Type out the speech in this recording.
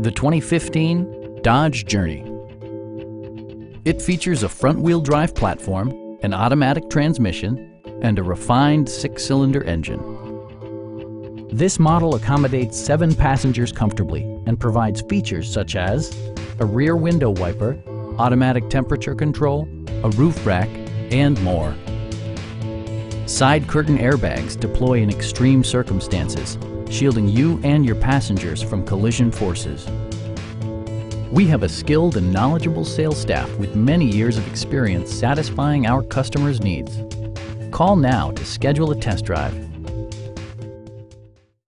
The 2015 Dodge Journey. It features a front-wheel drive platform, an automatic transmission, and a refined six-cylinder engine. This model accommodates seven passengers comfortably and provides features such as a rear window wiper, automatic temperature control, a roof rack, and more. Side curtain airbags deploy in extreme circumstances, shielding you and your passengers from collision forces. We have a skilled and knowledgeable sales staff with many years of experience satisfying our customers' needs. Call now to schedule a test drive